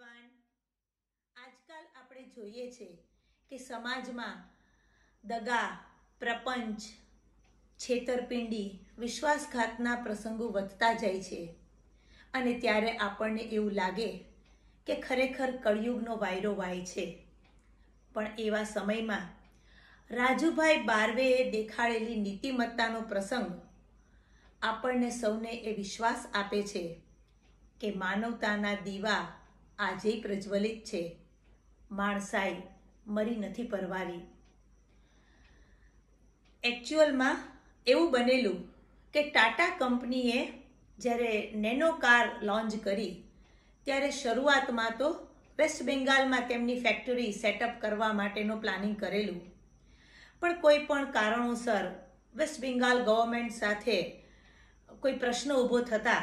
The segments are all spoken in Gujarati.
એવરીવન આજકાલ આપણે જોઈએ છે કે સમાજમાં દગા, પ્રપંચ, છેતરપિંડી, વિશ્વાસઘાતના પ્રસંગો વધતા જાય છે. અને ત્યારે આપણને એવું લાગે કે ખરેખર કળિયુગનો વાયરો વાય છે. પણ એવા સમયમાં રાજુભાઈ બારવેએ દેખાડેલી નીતિમત્તાનો પ્રસંગ આપણને સૌને એ વિશ્વાસ આપે છે કે માનવતાના દીવા આજે પ્રજ્વલિત છે. માણસાઈ, મરી નથી પરવારી. એકચ્યુઅલમાં એવું બનેલું કે ટાટા કંપનીએ જ્યારે નેનો કાર લોન્ચ કરી, ત્યારે શરૂઆતમાં તો વેસ્ટ બેંગાલમાં તેમની ફેક્ટરી સેટઅપ કરવા માટેનું પ્લાનિંગ કરેલું. પણ કોઈ પણ કારણોસર વેસ્ટ બેંગાલ ગવર્મેન્ટ સાથે કોઈ પ્રશ્ન ઊભો થતા,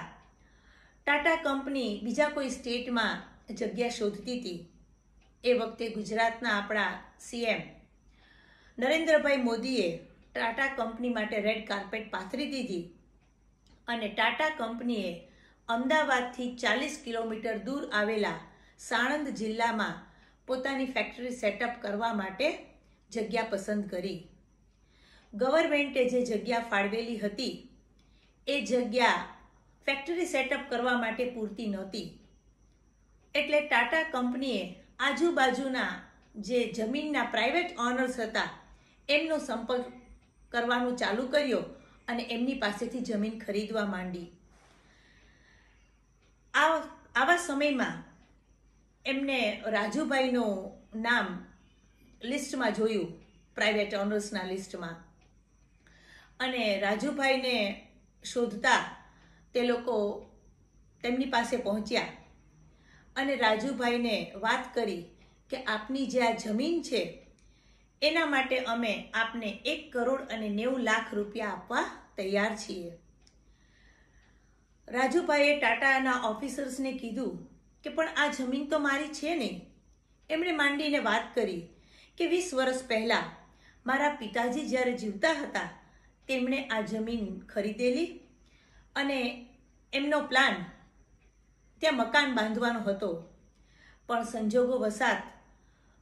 ટાટા કંપની બીજા કોઈ સ્ટેટમાં જગ્યા શોધતી હતી. એ વખતે ગુજરાતના આપણા સીએમ નરેન્દ્રભાઈ મોદીએ ટાટા કંપની માટે રેડ કાર્પેટ પાથરી દીધી અને ટાટા કંપનીએ અમદાવાદથી ચાલીસ કિલોમીટર દૂર આવેલા સાણંદ જિલ્લામાં પોતાની ફેક્ટરી સેટઅપ કરવા માટે જગ્યા પસંદ કરી. ગવર્મેન્ટે જે જગ્યા ફાળવેલી હતી, એ જગ્યા ફેક્ટરી સેટઅપ કરવા માટે પૂરતી નહોતી. એટલે ટાટા કંપનીએ આજુબાજુના જે જમીનના પ્રાઇવેટ ઓનર્સ હતા, એમનો સંપર્ક કરવાનું ચાલુ કર્યો અને એમની પાસેથી જમીન ખરીદવા માંડી. આ, આવા સમયમાં એમને રાજુભાઈનું નામ લિસ્ટમાં જોયું પ્રાઇવેટ ઓનર્સના લિસ્ટમાં. અને રાજુભાઈને શોધતા તે લોકો તેમની પાસે પહોંચ્યા. અને રાજુભાઈને વાત કરી કે આપની જે આ જમીન છે, એના માટે અમે આપને એક કરોડ અને નેવું લાખ રૂપિયા આપવા તૈયાર છીએ. રાજુભાઈએ ટાટાના ઓફિસર્સને કીધું કે પણ આ જમીન તો મારી છે નહીં. એમણે માંડીને વાત કરી કે વીસ વર્ષ પહેલાં મારા પિતાજી જ્યારે જીવતા હતા, તેમણે આ જમીન ખરીદેલી અને એમનો પ્લાન ત્યાં મકાન બાંધવાનો હતો. પણ સંજોગો વસાત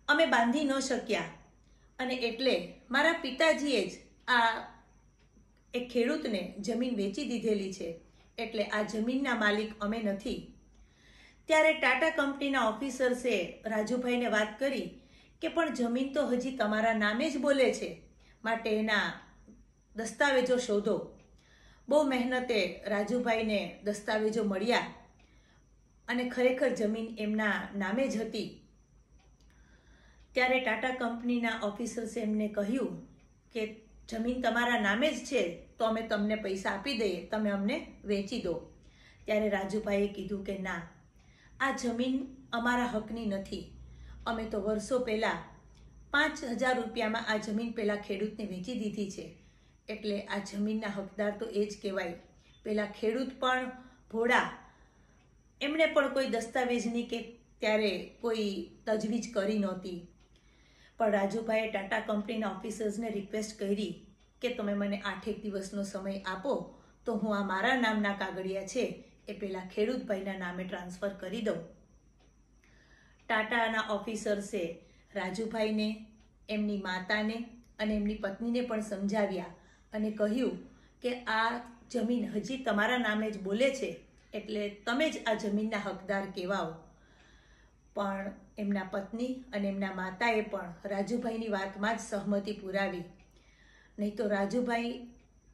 અમે બાંધી ન શક્યા. અને એટલે મારા પિતાજીએ જ આ એક ખેડૂતને જમીન વેચી દીધેલી છે. એટલે આ જમીનના માલિક અમે નથી. ત્યારે ટાટા કંપનીના ઓફિસર્સે રાજુભાઈને વાત કરી કે, પણ જમીન તો હજી તમારા નામે જ બોલે છે. માટે એના દસ્તાવેજો શોધો. બહુ મહેનતે રાજુભાઈને દસ્તાવેજો મળ્યા. અને ખરેખર જમીન એમના નામે જ હતી. ત્યારે ટાટા કંપનીના ઓફિસર્સે એમને કહ્યું કે, જમીન તમારા નામે જ છે, તો અમે તમને પૈસા આપી દઈએ, તમે અમને વેચી દો. ત્યારે રાજુભાઈએ કીધું કે, ના, આ જમીન અમારા હકની નથી. અમે તો વર્ષો પહેલાં પાંચ હજાર રૂપિયામાં આ જમીન પહેલાં ખેડૂતને વેચી દીધી છે. એટલે આ જમીનના હકદાર તો એ જ કહેવાય. પહેલાં ખેડૂત પણ ભોળા એમણે પણ કોઈ દસ્તાવેજની કે ત્યારે કોઈ તજવીજ કરી નહોતી. પણ રાજુભાઈએ ટાટા કંપનીના ઓફિસર્સને રિક્વેસ્ટ કરી કે તમે મને આઠેક દિવસનો સમય આપો, તો હું આ મારા નામના કાગળિયા છે એ પેલા ખેડૂતભાઈના નામે ટ્રાન્સફર કરી દઉં. ટાટાના ઓફિસર્સે રાજુભાઈને, એમની માતાને અને એમની પત્નીને પણ સમજાવ્યા અને કહ્યું કે આ જમીન હજી તમારા નામે જ બોલે છે. એટલે તમે જ આ જમીનના હકદાર કહેવાઓ. પણ એમના પત્ની અને એમના માતાએ પણ રાજુભાઈની વાતમાં જ સહમતિ પુરાવી. નહીં તો રાજુભાઈ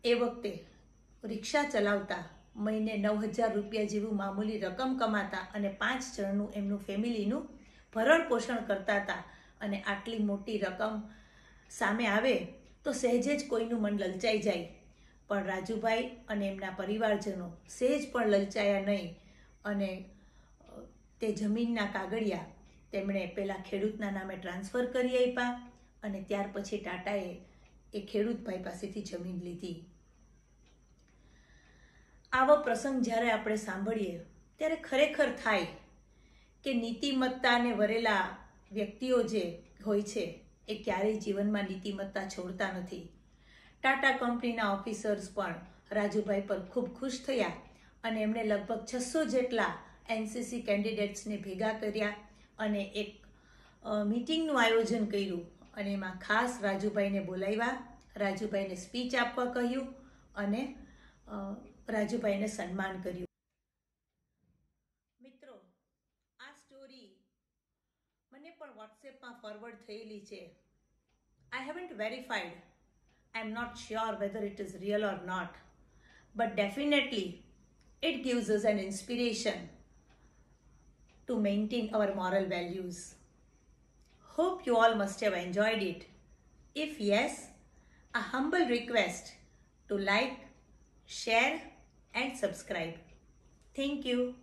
એ વખતે રિક્ષા ચલાવતા મહિને નવ હજાર રૂપિયા જેવું મામૂલી રકમ કમાતા અને પાંચ જણનું એમનું ફેમિલીનું ભરણ પોષણ કરતા હતા અને આટલી મોટી રકમ સામે આવે તો સહેજે જ કોઈનું મન લલચાઈ જાય. પણ રાજુભાઈ અને એમના પરિવારજનો સહેજ પણ લલચાયા નહીં અને તે જમીનના કાગળિયા તેમણે પહેલાં ખેડૂતના નામે ટ્રાન્સફર કરી આપ્યા અને ત્યાર પછી ટાટાએ એ ખેડૂતભાઈ પાસેથી જમીન લીધી. આવો પ્રસંગ જ્યારે આપણે સાંભળીએ ત્યારે ખરેખર થાય કે નીતિમત્તાને વરેલા વ્યક્તિઓ જે હોય છે એ ક્યારેય જીવનમાં નીતિમત્તા છોડતા નથી. ટાટા કંપનીના ઓફિસર્સ પણ રાજુભાઈ પર ખૂબ ખુશ થયા અને એમણે લગભગ છસો જેટલા એનસીસી કેન્ડિડેટ્સને ભેગા કર્યા અને એક મિટિંગનું આયોજન કર્યું અને એમાં ખાસ રાજુભાઈને બોલાવ્યા, રાજુભાઈને સ્પીચ આપવા કહ્યું અને રાજુભાઈને સન્માન કર્યું. મિત્રો, આ સ્ટોરી મને પણ વોટ્સએપમાં ફોરવર્ડ થયેલી છે. I haven't verified I'm not sure whether it is real or not, but definitely it gives us an inspiration to maintain our moral values. Hope you all must have enjoyed it. If yes, a humble request to like, share and subscribe. Thank you.